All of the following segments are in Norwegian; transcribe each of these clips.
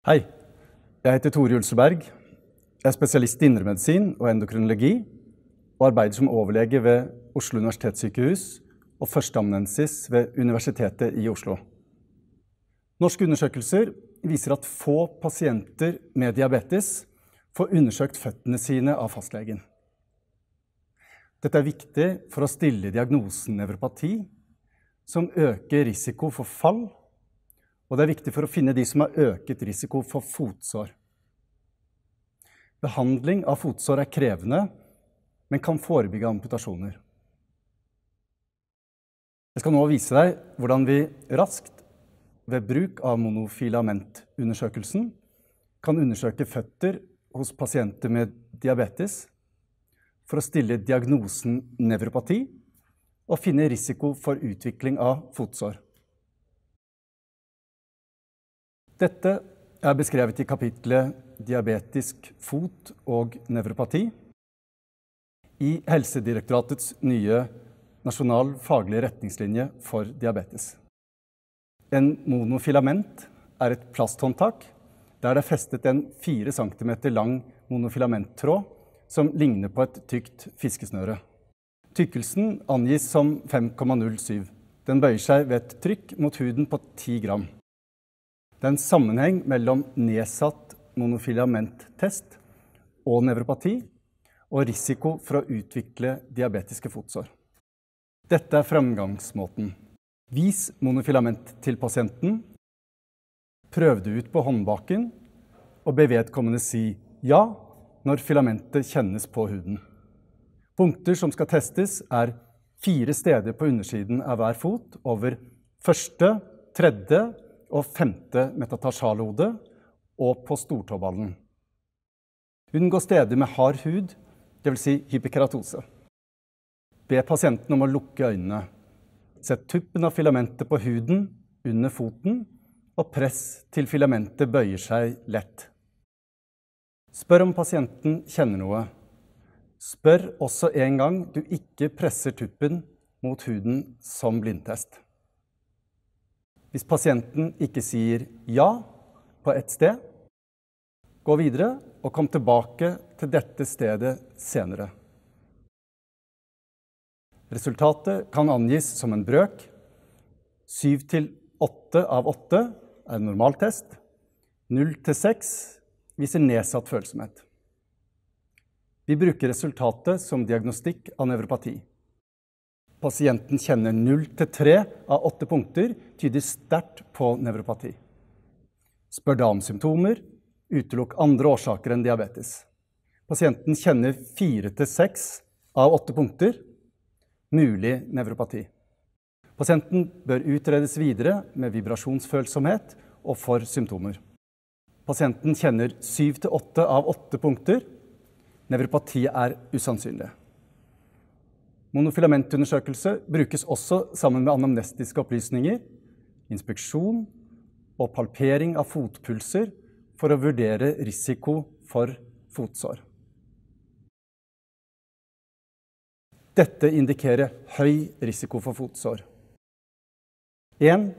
Hei, jeg heter Tore Julseberg. Jeg er spesialist i indremedisin og endokrinologi og arbeider som overlege ved Oslo universitetssykehus og førsteamanuensis ved Universitetet i Oslo. Norske undersøkelser viser at få pasienter med diabetes får undersøkt føttene sine av fastlegen. Dette er viktig for å stille diagnosen nevropati, som øker risiko for fall, og det er viktig for å finne de som har øket risiko for fotsår. Behandling av fotsår er krevende, men kan forebygge amputasjoner. Jeg skal nå vise deg hvordan vi raskt, ved bruk av monofilamentundersøkelsen, kan undersøke føtter hos pasienter med diabetes for å stille diagnosen nevropati og finne risiko for utvikling av fotsår. Dette er beskrevet i kapitlet 'Diabetisk fot og nevropati' i Helsedirektoratets nye Nasjonal faglig retningslinje for diabetes. En monofilament er et plasthåndtak der det er festet en 4 cm lang monofilamenttråd som ligner på et tykt fiskesnøre. Tykkelsen angis som 5,07. Den bøyer seg ved et trykk mot huden på 10 gram. Det er en sammenheng mellom nedsatt monofilamenttest og nevropati og risiko for å utvikle diabetiske fotsår. Dette er fremgangsmåten. Vis monofilament til pasienten. Prøv det ut på håndbaken og be vedkommende si ja når filamentet kjennes på huden. Punkter som skal testes, er fire steder på undersiden av hver fot over første, tredje og femte metatarsalhode og på stortåballen. Unngå steder med hard hud, dvs. Si hyperkeratose. Be pasienten om å lukke øynene. Sett tuppen av filamentet på huden under foten, og press til filamentet bøyer seg lett. Spør om pasienten kjenner noe. Spør også en gang du ikke presser tuppen mot huden som blindtest. Hvis pasienten ikke sier ja på ett sted, gå videre og kom tilbake til dette stedet senere. Resultatet kan angis som en brøk. 7 til 8 av 8 er en normaltest. 0 til 6 viser nedsatt følsomhet. Vi bruker resultatet som diagnostikk av nevropati. Pasienten kjenner 0 til 3 av 8 punkter, tyder sterkt på nevropati. Spør da om symptomer. Utelukk andre årsaker enn diabetes. Pasienten kjenner 4 til 6 av 8 punkter. Mulig nevropati. Pasienten bør utredes videre med vibrasjonsfølsomhet og for symptomer. Pasienten kjenner 7-8 av 8 punkter. Nevropati er usannsynlig. Monofilamentundersøkelse brukes også sammen med anamnestiske opplysninger, inspeksjon og palpering av fotpulser for å vurdere risiko for fotsår. Dette indikerer høy risiko for fotsår. 1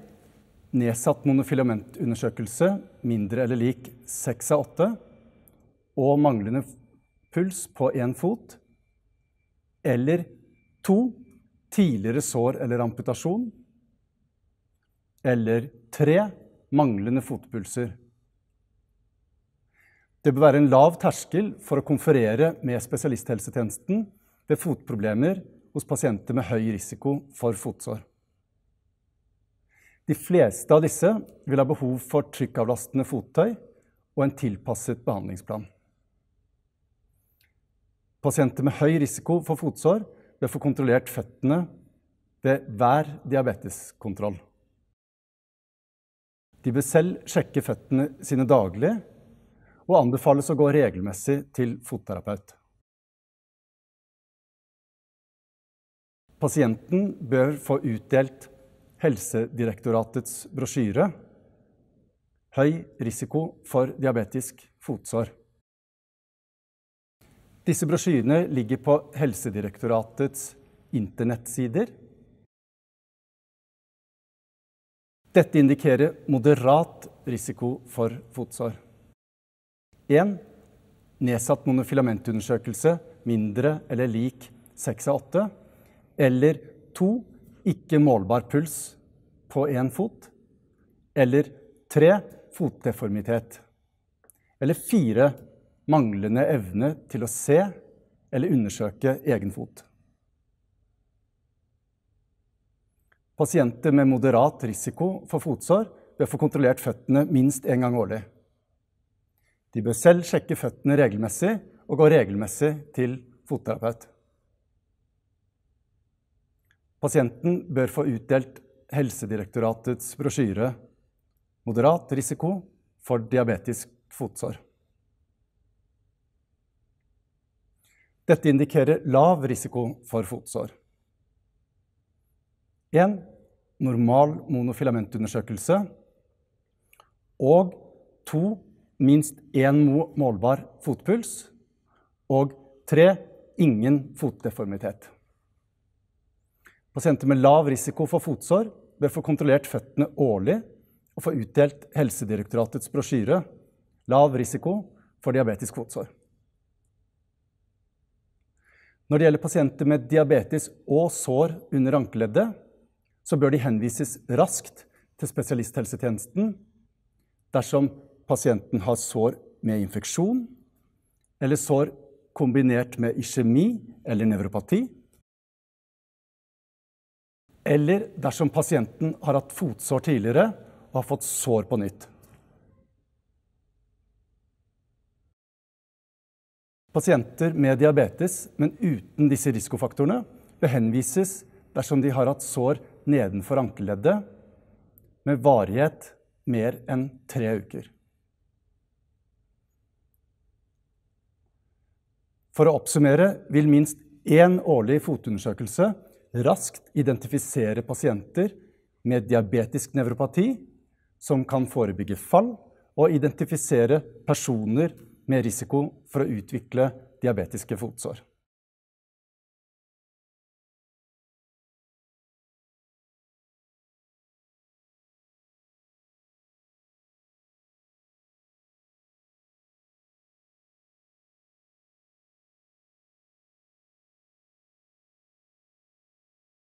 nedsatt monofilamentundersøkelse, mindre eller lik 6 av 8, og manglende puls på én fot, eller to tidligere sår eller amputasjon, eller tre manglende fotpulser. Det bør være en lav terskel for å konferere med spesialisthelsetjenesten ved fotproblemer hos pasienter med høy risiko for fotsår. De fleste av disse vil ha behov for trykkavlastende fottøy og en tilpasset behandlingsplan. Pasienter med høy risiko for fotsår bør få kontrollert føttene ved hver diabeteskontroll. De bør selv sjekke føttene sine daglig og anbefales å gå regelmessig til fotterapeut. Pasienten bør få utdelt Helsedirektoratets brosjyre 'Høy risiko for diabetisk fotsår'. Disse brosjyrene ligger på Helsedirektoratets internettsider. Dette indikerer moderat risiko for fotsår. 1. Nedsatt monofilamentundersøkelse mindre eller lik 6 av 8. Eller 2. Ikke målbar puls på én fot. Eller 3. Fotdeformitet. Eller 4. Manglende evne til å se eller undersøke egen fot. Pasienter med moderat risiko for fotsår bør få kontrollert føttene minst én gang årlig. De bør selv sjekke føttene regelmessig og gå regelmessig til fotterapeut. Pasienten bør få utdelt Helsedirektoratets brosjyre 'Moderat risiko for diabetisk fotsår'. Dette indikerer lav risiko for fotsår. 1. Normal monofilamentundersøkelse. Og 2. Minst én målbar fotpuls. Og 3. Ingen fotdeformitet. Pasienter med lav risiko for fotsår bør få kontrollert føttene årlig og få utdelt Helsedirektoratets brosjyre 'Lav risiko for diabetisk fotsår'. Når det gjelder pasienter med diabetes og sår under ankeleddet, så bør de henvises raskt til spesialisthelsetjenesten dersom pasienten har sår med infeksjon eller sår kombinert med iskjemi eller nevropati, eller dersom pasienten har hatt fotsår tidligere og har fått sår på nytt. Pasienter med diabetes, men uten disse risikofaktorene, bør henvises dersom de har hatt sår nedenfor ankeleddet med varighet mer enn tre uker. For å oppsummere vil minst én årlig fotundersøkelse raskt identifisere pasienter med diabetisk nevropati som kan forebygge fall, og identifisere personer med risiko for å utvikle diabetiske fotsår.